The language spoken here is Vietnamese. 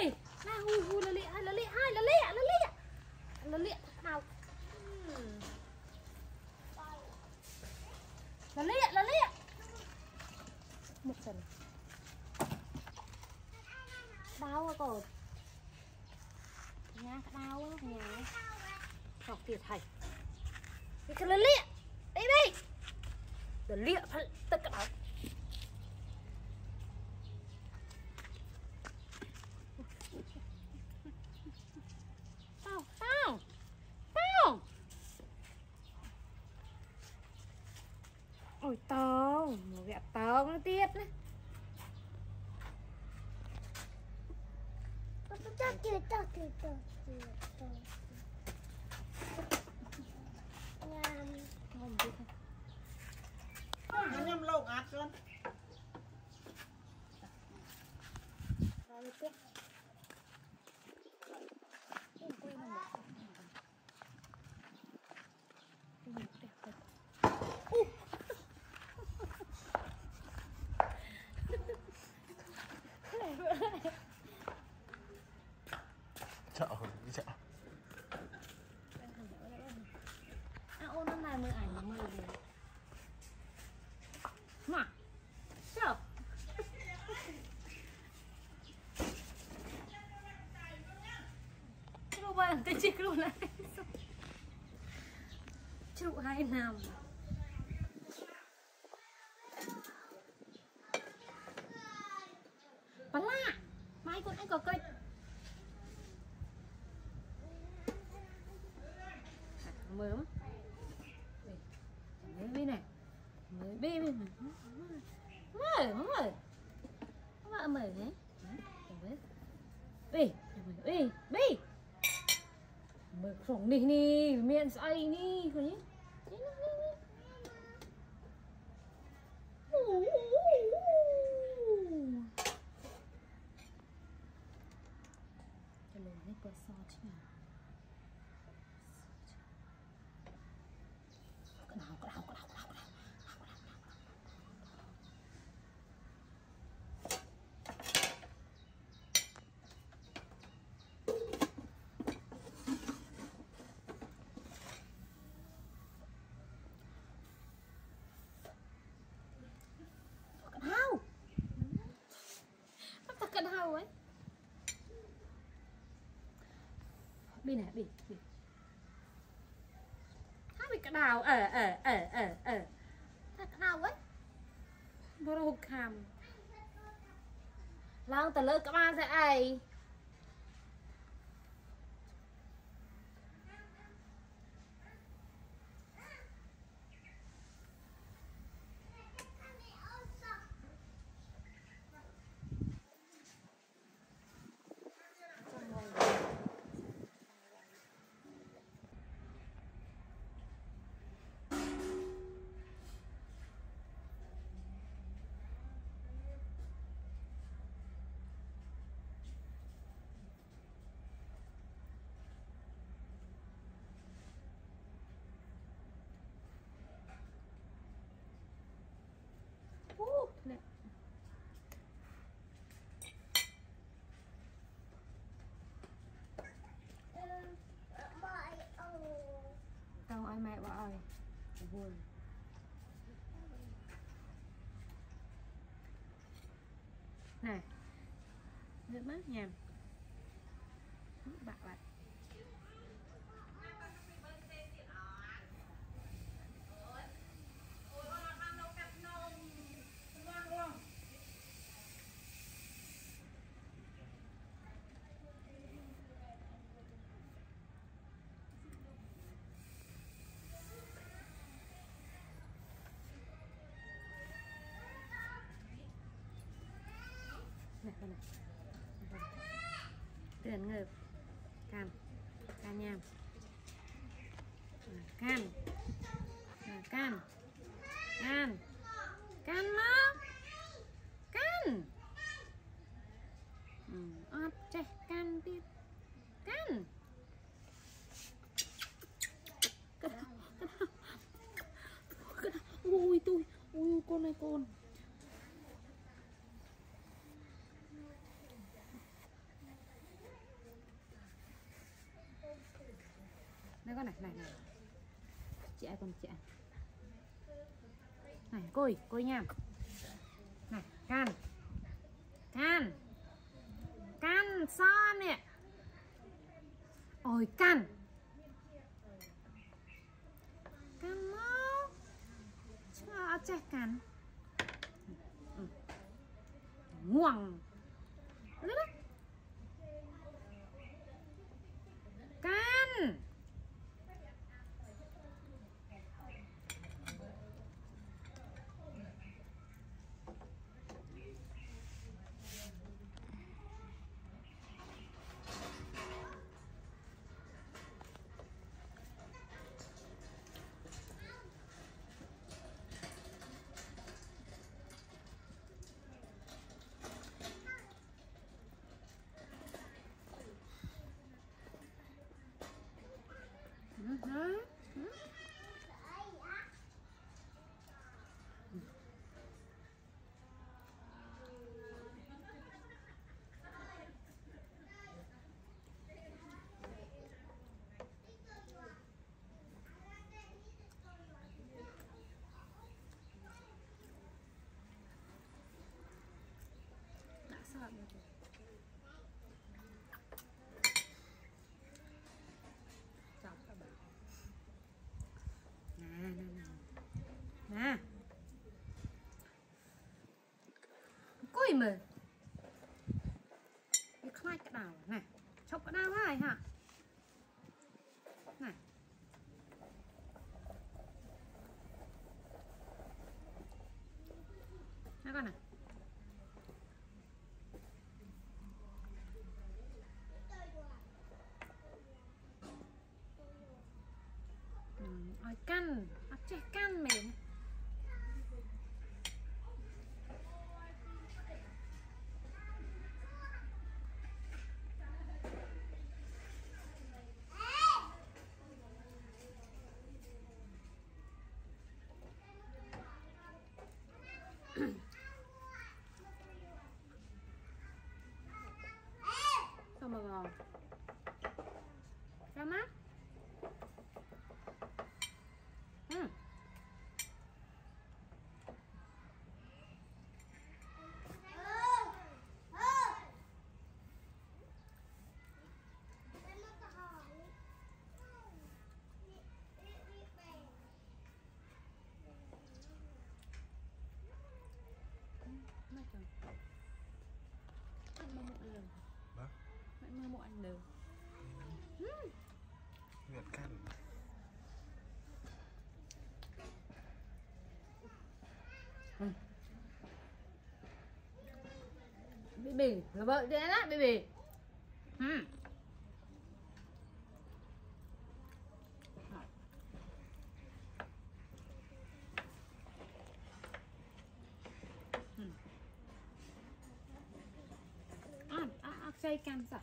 ណាហ៊ូហ៊ូលលាក់ហើយលលាក់ហើយលលាក់លលាក់លលាក់ដៅលលាក់លលាក់មកសិនដៅកូនញ៉ាក្ដៅញ៉ាចោះទៀតហើយវាលលាក់អីបេលលាក់ទឹកក្ដៅ vẹt nó tiết Cho mười ảnh mười rồi Mà Chào luôn này hai nằm Bắn Mai con anh có cây. Mời, mời mở mở thế Bì, bì, bì mở khổng đi đi, miệng say đi Cái gì? ប៊ីណែប៊ីប៊ីថាវាក្តៅអឺអឺអឺអឺអឺថាក្តៅហ៎បរោខំឡើងទៅលើក្បាលស្អី Buồn Này rất mát nha. Bạc lại này này tuyển ngợp cam. Cam nham. À, cam. À, cam. Can can má con này này này. Chị ai con chị ai này côi côi nha này, can. Can. Can, son nè. Ôi, can. Can nó cho chết can. Ừ. Nguồn. Nguằng can. ណាអង្គុយមើលវាខ្លាចក្តៅណាឈប់ក្តៅហើយហា Nguyệt căn là vợ thế đó, baby. bị Ừ. À, à, à, xây cam sao?